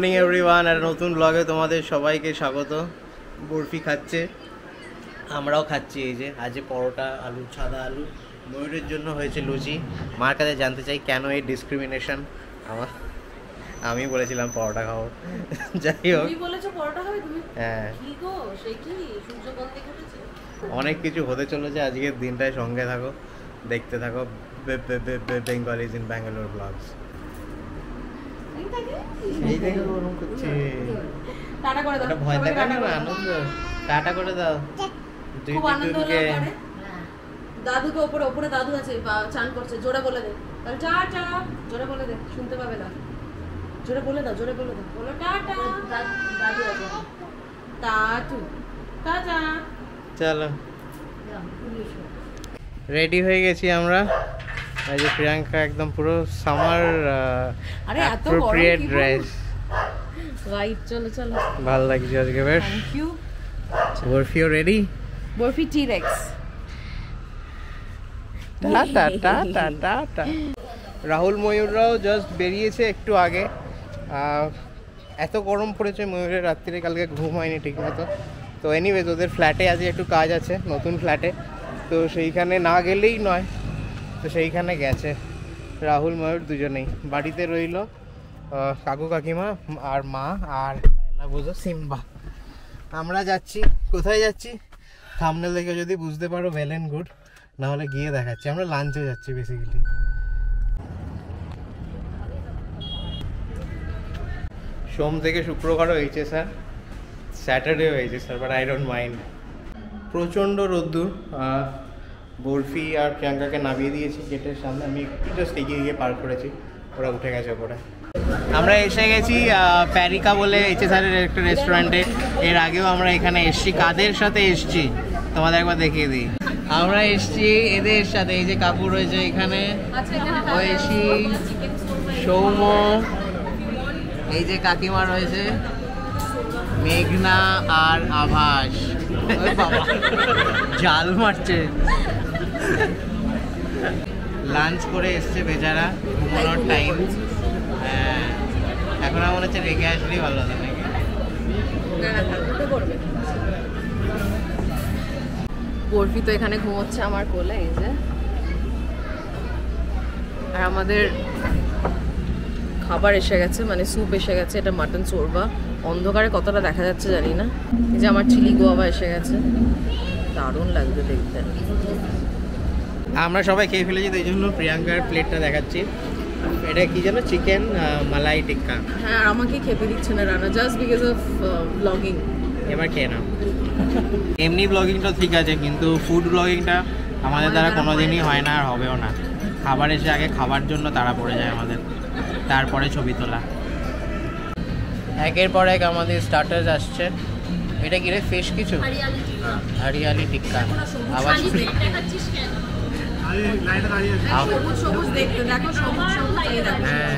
Morning everyone আর নতুন ব্লগে তোমাদের সবাইকে স্বাগত। বরফি খাচ্ছে। আমরাও খাচ্ছি এই যে আজ পরোটা আলু সাদা আলু ময়ূরের জন্য হয়েছে লুচি। মার কাছে জানতে চাই কেন এই ডিসক্রিমিনেশন আমার আমি বলেছিলাম পরোটা খাব। যাই হোক। হ্যাঁ। অনেক কিছু হতে চলেছে আজকের দিনটায় সঙ্গে থাকো দেখতে থাকো বেঙ্গলিজ ইন ব্যাঙ্গালোর ব্লগস এই থাকে এই করছে। টাটা করে দাও। ভয় সবাইকে না আনন্দ। টাটা করে দাও। খুব আনন্দ হলো দুটোকে পরে দাদুকে ওপরে ওপরে দাদু আছে চান করছে জোরে বলে দে। তাহলে টাটা জোরে বলে দে শুনতে পাবে না। জোরে বলে দাও জোরে বলে দাও বলো টাটা দাদু আছে। Tattoo tata. চলো। রেডি হয়ে গেছি আমরা। এই যে প্রিয়াঙ্কা একদম পুরো সামার আরে এত গরম অ্যাপ্রোপ্রিয়েট কি ড্রেস রাইট চলো চলো। ভালো লাগছে আজকে বেশ। Thank you বরফিও ready Barfi T rex tata tata tata Rahul ময়ূররাও just বেরিয়েছে একটু আগে। এত গরম পড়েছে ময়ূরের রাত্রিরে কালকে ঘুম হয়নি ঠিক মতো। তো এনিওয়েজ ওদের ফ্ল্যাটে আজকে একটু কাজ আছে নতুন ফ্ল্যাটে তো সেইখানে না গেলেই নয়। তো সেইখানে গেছে। রাহুল, ময়ূর দুজনেই। বাড়িতে রইল কাকু কাকিমা, আর মা, আর বুঝো, সিম্বা। আমরা যাচ্ছি। কোথায় যাচ্ছি? সামনে দেখে যদি বুঝতে পারো ওয়েল অ্যান্ড গুড নাহলে গিয়ে দেখাচ্ছি। আমরা লাঞ্চে যাচ্ছি বেসিক্যালি সোম থেকে শুক্রবারও হয়েছে স্যার স্যাটারডে হয়েছে sir but I don't mind প্রচণ্ড রোদ্দুর বরফি আর প্রিয়াঙ্কাকে নামিয়ে দিয়েছি গেটের সামনে। আমি একটু জাস্ট এগিয়ে গিয়ে পার করেছি ওরা উঠে গেছে ওপরে। আমরা এসে গেছি প্যারিকা বলে এইচ এস একটা রেস্টুরেন্টে এর আগেও আমরা এখানে এসছি। কাদের সাথে এসছি? তোমাদের একবার দেখিয়ে দিই। আমরা এসছি এদের সাথে। এই যে কাপড় রয়েছে এখানে। আচ্ছা ঐশী সৌম এই যে কাকিমা রয়েছে। মেঘনা আর আভাস। জাল মারছে। লাঞ্চ করে এসছে বেচারা, ঘুমানোর টাইম এখন আমার হচ্ছে রেখে আসলেই ভালো হতো নাকি? বরফি তো এখানে ঘুমোচ্ছে আমার কোলে, এই যে। আর আমাদের খাবার এসে গেছে মানে স্যুপ এসে গেছে, এটা মাটন চোরবা। অন্ধকারে কতটা দেখা যাচ্ছে জানি না। এই যে আমার চিলি গোয়াবা এসে গেছে। দারুণ লাগবে দেখতে। আমরা সবাই খেয়ে ফেলেছি তো এই জন্য প্রিয়াঙ্কার প্লেটটা দেখাচ্ছি। এটা কি যেন চিকেন মালাই টিক্কা। হ্যাঁ আর আমাকে খেতে দিচ্ছে না রান্না জাস্ট বিকজ অফ ব্লগিং এবার খেয়ে নাও। এমনি ব্লগিংটা ঠিক আছে কিন্তু ফুড ব্লগিংটা আমাদের দ্বারা কোনো দিনই হয় না আর হবেও না। খাবার এসে আগে খাবার জন্য তারা পড়ে যায় আমাদের। তারপরে ছবি তোলা। একের পর এক আমাদের স্টার্টার্স আসছে। এটা কি রে ফিশ কিছু? হরিয়ালি টিক্কা। আবার আব- সবুজ সবুজ দেখতে দেখো সবুজ সবুজ এই দেখো হ্যাঁ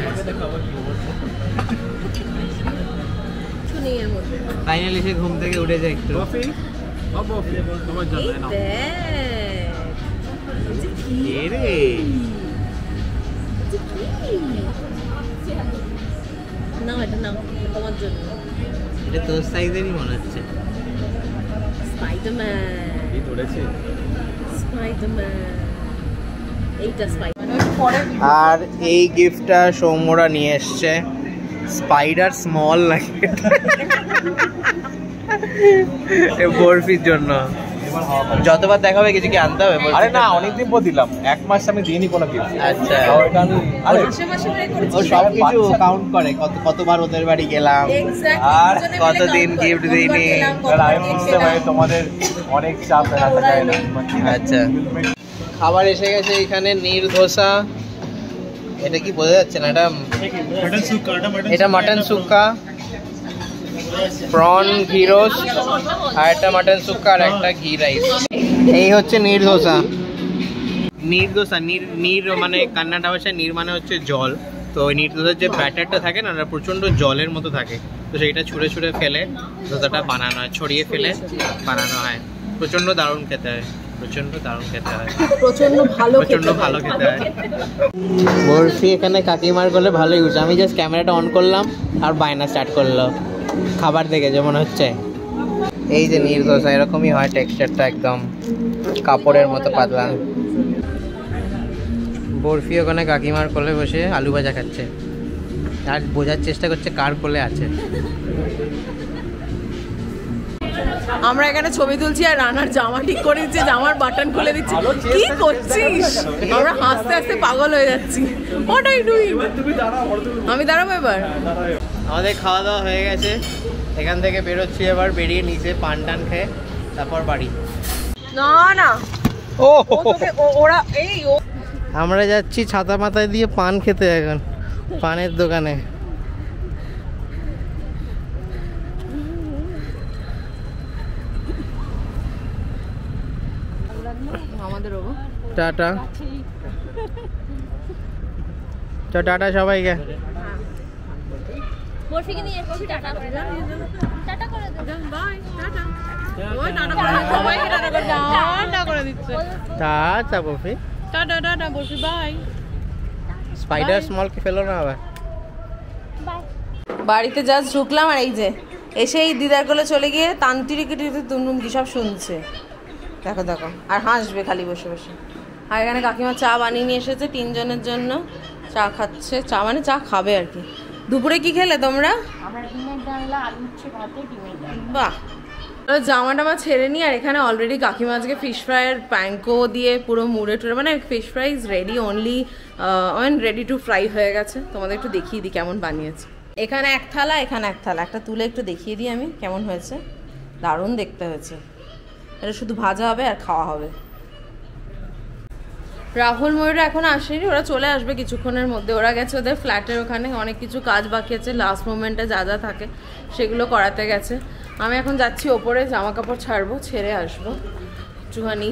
ফাইনালি সে ঘুম থেকে উঠে যায় একটু। এই দেখ এই যে কি? এ রে নাও এটা নাও তোমার জন্য। এটা তোর সাইজেরই মনে হচ্ছে। স্পাইডারম্যান আর এই গিফটটা সৌম্যরা নিয়ে এসছে। স্পাইডার স্মল লাগে বরফির জন্য। যতবার দেখাবে কিছু কি আনতে হবে আরে না অনেকদিন পর দিলাম। এক মাস আমি দিইনি কোনো গিফট আচ্ছা। ও সব কিছু কাউন্ট করে। কত কতবার ওদের বাড়ি গেলাম। আর কতদিন কোনবার দিইনি। তাহলে আমি বুঝতে পারি তোমাদের অনেক চাপ এড়াতে যায় না। আচ্ছা। খাবার এসে গেছে এখানে নীর ধোসা। এটা কি বোঝা যাচ্ছে না? এটা এটা mutton sukka prawn ghee roast আর একটা মাটন সুক্কা আর একটা ঘি রাইস এই হচ্ছে নীর ধোসা। নীর ধোসা নীর নীর মানে কান্নাটা ভাষায় নীর মানে হচ্ছে জল। তো ওই নীর ধোসার যে ব্যাটারটা থাকে না ওটা প্রচণ্ড জলের মতো থাকে। তো সেইটা ছুঁড়ে ছুঁড়ে ফেলে ধোসাটা বানানো হয় ছড়িয়ে ফেলে বানানো হয়। প্রচণ্ড দারুণ খেতে হয়। প্রচণ্ড দারুণ খেতে হয়। প্রচণ্ড ভালো প্রচণ্ড ভালো খেতে হয়। বরফি এখানে কাকিমার করলে ভালোই উঠছে আমি জাস্ট ক্যামেরাটা অন করলাম আর বায়না স্টার্ট করল। খাবার দেখে যেমন হচ্ছে? এই যে নির্দোষ এরকমই হয় টেক্সচারটা একদম। কাপড়ের মতো পাতলা। বরফি ওখানে কাকিমার কোলে বসে আলু ভাজা খাচ্ছে। আর বোঝার চেষ্টা করছে কার কোলে আছে। আমরা এখানে ছবি তুলছি আর রানার জামা ঠিক করে দিচ্ছে জামার বাটন খুলে দিচ্ছি। কি করছিস? আমরা হাসতে হাসতে পাগল হয়ে যাচ্ছি। হোয়াট আই ডুইং আমি দাঁড়াবো এবার? আমাদের খাওয়া দাওয়া হয়ে গেছে। এখান থেকে বেরোচ্ছি এবার বেরিয়ে নিচে পান টান খেয়ে তারপর বাড়ি। না না। ও ওরা এই ও আমরা যাচ্ছি ছাতা মাথায় দিয়ে পান খেতে এখন পানের দোকানে আমাদের ওগো টাটা তো টাটা সবাইকে বরফিকে নিয়ে বরফি টাটা করে দাও টাটা করে দাও বাই টাটা ওই টাটা করে দাও, সবাইকে টাটা করে দাও টাটা করে দিচ্ছে টাটা বফি টাটা। টাটা বলছি বাই স্পাইডার স্মলকে ফেলো না আবার? বাড়িতে জাস্ট ঢুকলাম আর এই যে এসেই দিদার কোলে চলে গিয়ে তান্ত্রিক কি সব শুনছে। দেখো দেখো। আর হাসবে খালি বসে বসে। আর এখানে কাকিমা চা বানিয়ে নিয়ে এসেছে তিনজনের জন্য। চা খাচ্ছে। চা মানে চা খাবে আর কি। দুপুরে কি খেলে তোমরা? বাহ। জামা টামা ছেড়ে নি আর এখানে অলরেডি কাকিমা আজকে ফিশ ফ্রাইয়ের প্যাঙ্কো দিয়ে পুরো মুড়ে টুড়ে মানে fish fry is ready only on ready to fry হয়ে গেছে। তোমাদের একটু দেখিয়ে দিই কেমন বানিয়েছে। এখানে এক থালা এখানে এক থালা। একটা তুলে একটু দেখিয়ে দিই আমি কেমন হয়েছে। দারুণ দেখতে হয়েছে। এটা শুধু ভাজা হবে আর খাওয়া হবে। রাহুল ময়ূর এখন আসেনি, ওরা চলে আসবে কিছুক্ষণের মধ্যে। ওরা গেছে ওদের ফ্ল্যাটের ওখানে, অনেক কিছু কাজ বাকি আছে লাস্ট মোমেন্টে যা যা থাকে সেগুলো করাতে গেছে। আমি এখন যাচ্ছি ওপরে জামা কাপড় ছাড়বো, ছেড়ে আসব। একটুখানি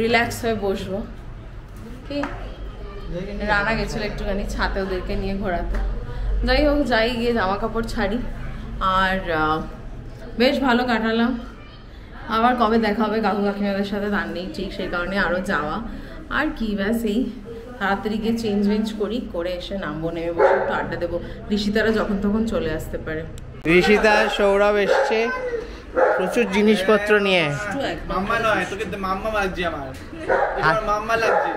রিল্যাক্স হয়ে বসবো। কি? রানা গেছিল একটুখানি ছাতে ওদেরকে নিয়ে ঘোরাতে। যাই হোক, যাই গিয়ে জামা কাপড় ছাড়ি। আর বেশ ভালো কাটালাম। আবার কবে দেখা হবে কাকু কাকিমাদের সাথে? তার নেই ঠিক সেই কারণে আরও যাওয়া। আর কি ব্যাস এই তাড়াতাড়ি গিয়ে চেঞ্জ ভেঞ্জ করি করে এসে নামবো নেমে বসে একটু আড্ডা দেবো। ঋষিতারা যখন তখন চলে আসতে পারে। ঋষিতা সৌরভ এসছে। প্রচুর জিনিসপত্র নিয়ে। মাম্মা নয় তোকে তো মাম্মা লাগছে আমার। মাম্মা লাগছে।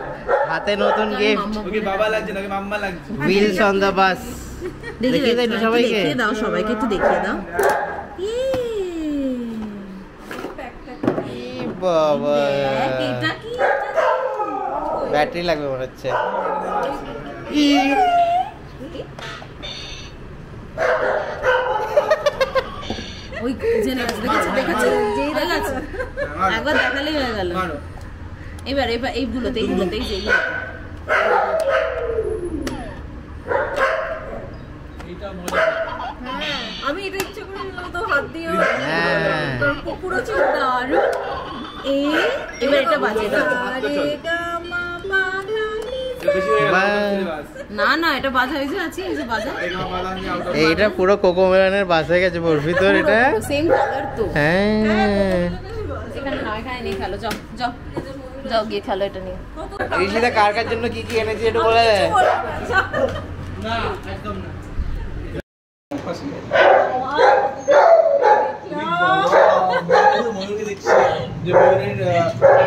হাতে নতুন গিফট তোকে বাবা লাগছে নাকি মাম্মা লাগছে। হুইলস অন দ্য বাস দেখিয়ে দাও সবাইকে। দেখিয়ে দাও সবাইকে একটু দেখিয়ে দাও। বাবা। ব্যাটারি লাগবে মনে হচ্ছে। ওই জেনে গেছে দেখেছ দেখেছ হয়ে গেছে একবার দেখালেই হয়ে গেল। এবার এবার এইগুলোতে এইগুলোতে এই যে আমি এটা ইচ্ছে করে তো হাত দিয়ে হ্যাঁ। পুরো চোখ এই এবার এটা বাজে। হয়ে। না না এটা বাজা হয়েছে আছে এই যে বাজা। এইটা পুরো কোকো মেলানের বাস হয়ে গেছে তোর এটা? সেম কালার তো। হ্যাঁ। এখানে না এখানে নিয়ে খেলো যাও যাও। যাও গিয়ে খেলো এটা নিয়ে। ঋষিতা কার কার জন্য কি কি এনেছি একটু বলে দে। ময়ূরকে দেখছি যে ময়ূরের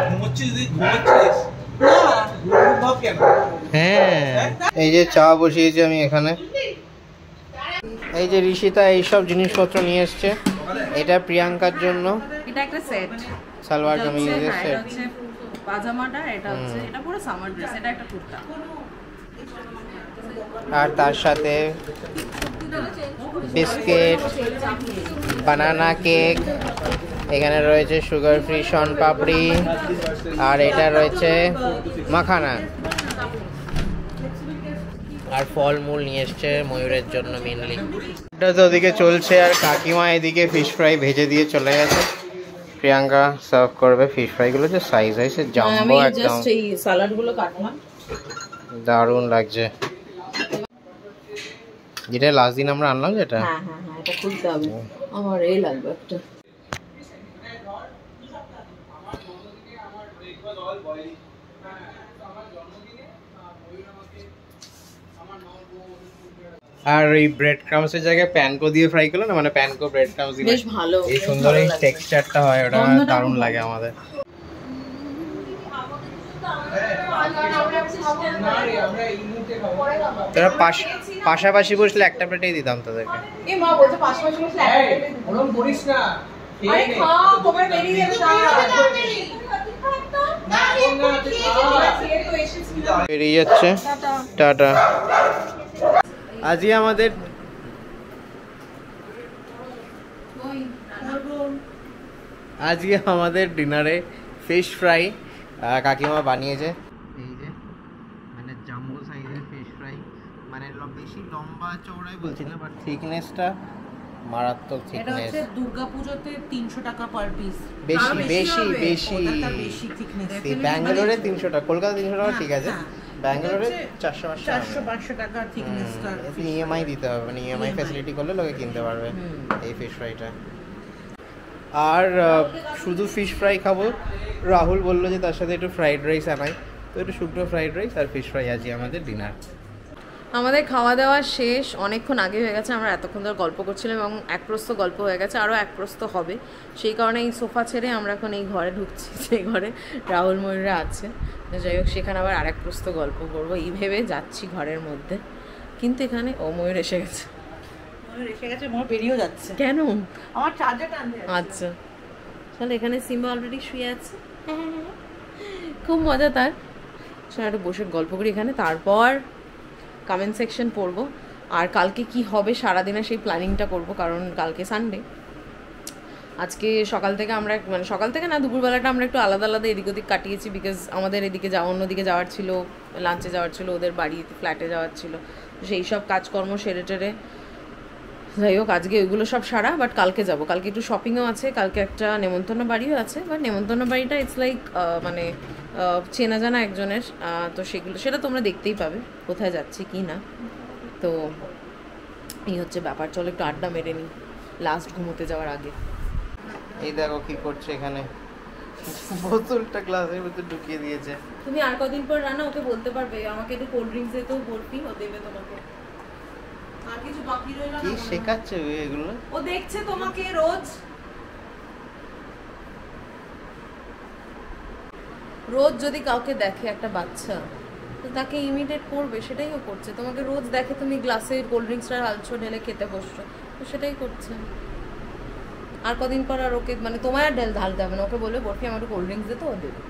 ঘুমোচ্ছিস ঘুমোচ্ছিস? না ঘুম কেন? হ্যাঁ। এই যে চা বসিয়েছি আমি এখানে। এই যে ঋষিতা এইসব জিনিসপত্র নিয়ে এসছে। এটা প্রিয়াঙ্কার জন্য। এটা একটা সেট সালোয়ার কামিজের সেট পাজামাটা এটা হচ্ছে এটা পুরো সামার ড্রেস এটা একটা কুর্তা। আর তার সাথে বিস্কিট বানানা কেক এখানে রয়েছে সুগার ফ্রি শন পাপড়ি আর এটা রয়েছে মাখানা। আর ফলমূল নিয়ে এসছে ময়ূরের জন্য মেনলি এটা তো ওদিকে চলছে আর কাকিমা এদিকে ফিশ ফ্রাই ভেজে দিয়ে চলে গেছে। প্রিয়াঙ্কা সার্ভ করবে ফিশ ফ্রাইগুলো যে সাইজ হয়েছে জাম্বো একদম। গুলো কাটলাম। দারুণ লাগছে। যেটা লাস্ট দিন আমরা আনলাম যেটা? হ্যাঁ হ্যাঁ হ্যাঁ এটা খুলতে হবে। আমার এই লাগবে একটা। আর এই ব্রেড ক্রামসের জায়গায় প্যানকো দিয়ে ফ্রাই করল না মানে প্যানকো ব্রেড ক্রামস দিয়ে বেশ ভালো এই সুন্দর এই টেক্সচারটা হয় ওটা দারুণ লাগে আমাদের তোরা পাশাপাশি বসলে একটা প্লেটেই দিতাম তাদেরকে এ মা বলছে পাশাপাশি বসলে একটা এই, ওরম করিস না আরে নে। তোমার বেরিয়ে যাবে না, এখন না, তুই খা। খেয়ে তো এসেছি বেরিয়ে যাচ্ছে টাটা আজকে আমাদের আজকে আমাদের ডিনারে ফিশ ফ্রাই কাকিমা বানিয়েছে। এই যে মানে জাম্বো সাইজের ফিশ ফ্রাই মানে বেশি লম্বা চওড়াই বলছি না বাট থিকনেসটা মারাত্মক থিকনেস এটা থিকনেস হচ্ছে দুর্গাপুজোতে তিনশো টাকা পার পিস বেশি বেশি বেশি বেশি। এই ব্যাঙ্গালোরে তিনশো টাকা কলকাতা তিনশো টাকা ঠিক আছে। হ্যাঁ। ব্যাঙ্গালোরে চারশো পাঁচশো চারশো পাঁচশো টাকার থিকনেসটা ইএমআই দিতে হবে মানে ইএমআই ফ্যাসিলিটি করলে লোকে কিনতে পারবে এই ফিশ ফ্রাইটা আর শুধু ফিশ ফ্রাই খাব। রাহুল বলল যে তার সাথে একটু ফ্রাইড রাইস আনাই। তো একটু শুকনো ফ্রাইড রাইস আর ফিশ ফ্রাই আজকে আমাদের ডিনার আমাদের খাওয়া দাওয়া শেষ অনেকক্ষণ আগে হয়ে গেছে আমরা এতক্ষণ ধরে গল্প করছিলাম এবং এক প্রস্ত গল্প হয়ে গেছে আরও এক প্রস্ত হবে। সেই কারণে এই সোফা ছেড়ে আমরা এখন এই ঘরে ঢুকছি যে ঘরে রাহুল ময়ূররা আছে। যাই হোক সেখানে আবার আরেক প্রস্ত গল্প করব। এই ভেবে যাচ্ছি ঘরের মধ্যে। কিন্তু এখানে ও ময়ূর এসে গেছে। ময়ূর এসে গেছে ময়ূর বেরিয়েও যাচ্ছে। কেন? আমার আচ্ছা। তাহলে এখানে সিম্বা অলরেডি শুয়ে আছে? খুব মজা তার। একটু বসে গল্প করি এখানে। তারপর কমেন্ট সেকশন পড়ব। আর কালকে কি হবে সারাদিনে সেই প্ল্যানিংটা করব, কারণ কালকে সানডে আজকে সকাল থেকে আমরা মানে সকাল থেকে না, দুপুরবেলাটা আমরা একটু আলাদা আলাদা এদিক ওদিক কাটিয়েছি বিকজ আমাদের এদিকে যাওয়া, অন্যদিকে যাওয়ার ছিল লাঞ্চে যাওয়ার ছিল, ওদের বাড়ি ফ্ল্যাটে যাওয়ার ছিল। সেই সব কাজকর্ম সেরে টেরে যাই হোক আজকে ওইগুলো সব সারা বাট কালকে যাব। কালকে একটু শপিংও আছে কালকে একটা নেমন্তন্ন বাড়িও আছে বাট নেমন্তন্ন বাড়িটা ইটস লাইক মানে চেনা জানা একজনের তো সেগুলো সেটা তোমরা দেখতেই পাবে কোথায় যাচ্ছে কি না। তো এই হচ্ছে ব্যাপার চলো একটু আড্ডা মেরে নিই লাস্ট ঘুমোতে যাওয়ার আগে। এই দেখো কি করছে এখানে। বোতলটা গ্লাসের ভিতর ঢুকিয়ে দিয়েছে। তুমি আর কদিন পর রান্না ওকে বলতে পারবে আমাকে একটু কোল্ড ড্রিঙ্কস দিতেও বলবি ও দেবে তোমাকে আর কিছু বাকি রইল কি শেখাচ্ছে এগুলো? ও দেখছে তোমাকে রোজ। রোজ যদি কাউকে দেখে একটা বাচ্চা তো তাকে ইমিডিয়েট করবে সেটাই ও করছে। তোমাকে রোজ দেখে তুমি গ্লাসে কোল্ড ড্রিঙ্কসটা হালছো ঢেলে খেতে বসছো তো সেটাই করছে। আর কদিন পর আর ওকে মানে তোমার আর ঢেল ঢালতে হবে না। ওকে বলবে বরফি আমার কোল্ড ড্রিঙ্কস দিতে ও দেবে।